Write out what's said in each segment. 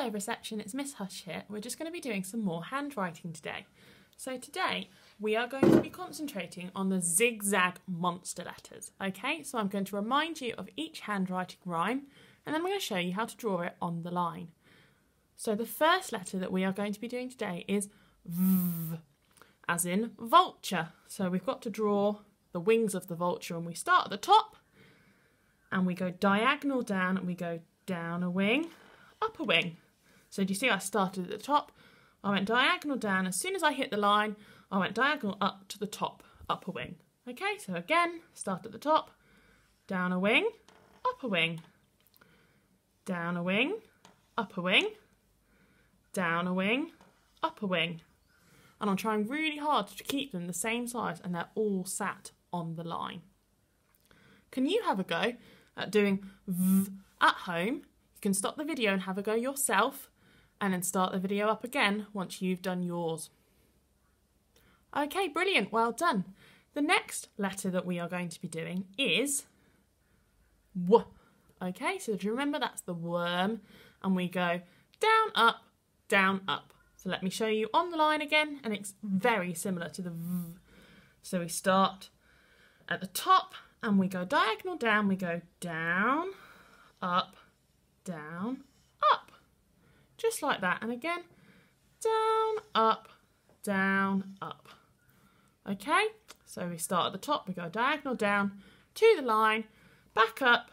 Hello reception, it's Miss Huish here. We're just going to be doing some more handwriting today. So today we are going to be concentrating on the zigzag monster letters. Okay, so I'm going to remind you of each handwriting rhyme and then I'm going to show you how to draw it on the line. So the first letter that we are going to be doing today is V, as in vulture. So we've got to draw the wings of the vulture and we start at the top and we go diagonal down and we go down a wing up a wing. So do you see I started at the top, I went diagonal down, as soon as I hit the line, I went diagonal up to the top, upper wing. Okay, so again, start at the top, down a wing, upper wing, down a wing, upper wing, down a wing, upper wing. And I'm trying really hard to keep them the same size and they're all sat on the line. Can you have a go at doing v at home you can stop the video and have a go yourself and then start the video up again once you've done yours. Okay, brilliant, well done. The next letter that we are going to be doing is W. Okay, so do you remember that's the worm? And we go down, up, down, up. So let me show you on the line again, and it's very similar to the V. So we start at the top and we go diagonal down, we go down, up, down. Just like that. And again, down, up, down, up. Okay, so we start at the top, we go diagonal down to the line, back up,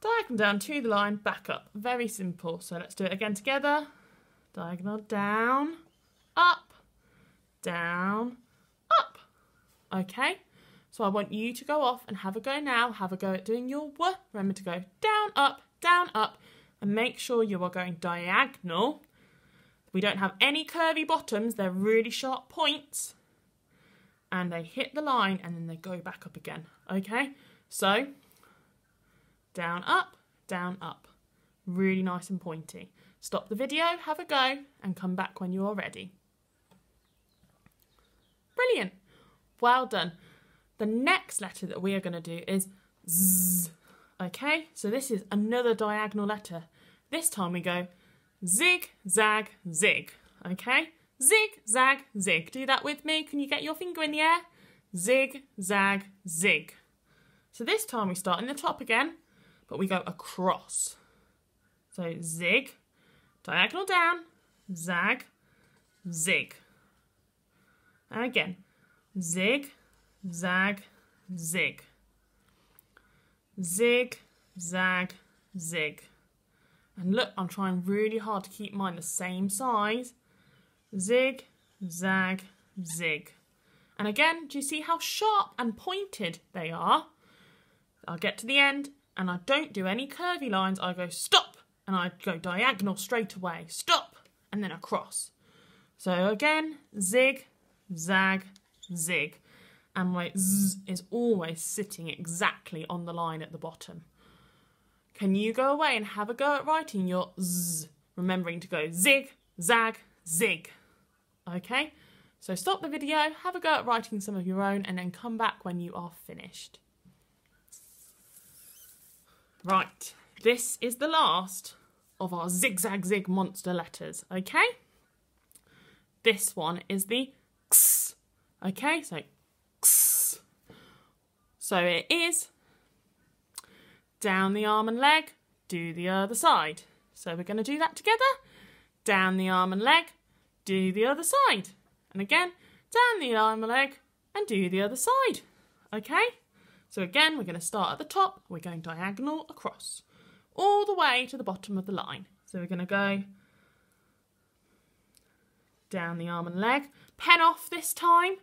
diagonal down to the line, back up. Very simple. So let's do it again together. Diagonal down, up, down, up. Okay, so I want you to go off and have a go now. Have a go at doing your w. Remember to go down, up, down, up, and make sure you are going diagonal. We don't have any curvy bottoms, they're really sharp points. And they hit the line and then they go back up again. Okay, so down, up, down, up. Really nice and pointy. Stop the video, have a go, and come back when you are ready. Brilliant. Well done. The next letter that we are going to do is Z. Okay, so this is another diagonal letter. This time we go zig, zag, zig. Okay, zig, zag, zig. Do that with me. Can you get your finger in the air? Zig, zag, zig. So this time we start in the top again, but we go across. So zig, diagonal down, zag, zig. And again, zig, zag, zig zig, zag, zig. And look, I'm trying really hard to keep mine the same size. Zig, zag, zig. And again, do you see how sharp and pointed they are? I'll get to the end and I don't do any curvy lines. I go stop and I go diagonal straight away. Stop and then across. So again, zig, zag, zig and my z is always sitting exactly on the line at the bottom. Can you go away and have a go at writing your z, remembering to go zig, zag, zig. Okay, so stop the video, have a go at writing some of your own, and then come back when you are finished. Right, this is the last of our zigzag zig monster letters, okay? This one is the x, okay? So x. so it is down the arm and leg, do the other side. So we're going to do that together. Down the arm and leg, do the other side. And again, down the arm and leg and do the other side. Okay? So again, we're going to start at the top. We're going diagonal across all the way to the bottom of the line. So we're going to go down the arm and leg. Pen off this time.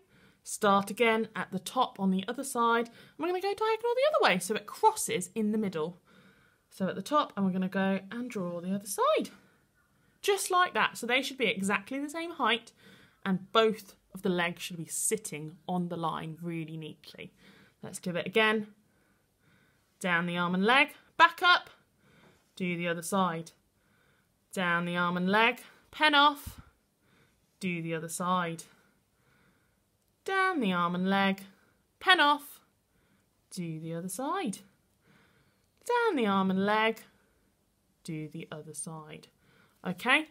Start again at the top on the other side. And we're going to go diagonal the other way so it crosses in the middle. So at the top and we're going to go and draw the other side. Just like that. So they should be exactly the same height and both of the legs should be sitting on the line really neatly. Let's do it again. Down the arm and leg, back up, do the other side. Down the arm and leg, pen off, do the other side down the arm and leg, pen off, do the other side. Down the arm and leg, do the other side. Okay?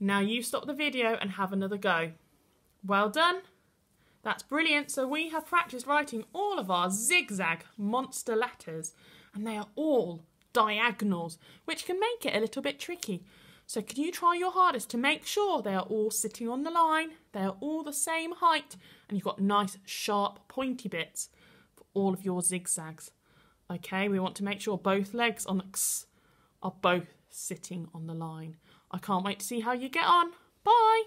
Now you stop the video and have another go. Well done. That's brilliant. So we have practiced writing all of our zigzag monster letters and they are all diagonals, which can make it a little bit tricky. So can you try your hardest to make sure they are all sitting on the line, they are all the same height, and you've got nice sharp pointy bits for all of your zigzags. Okay, we want to make sure both legs on the X are both sitting on the line. I can't wait to see how you get on. Bye!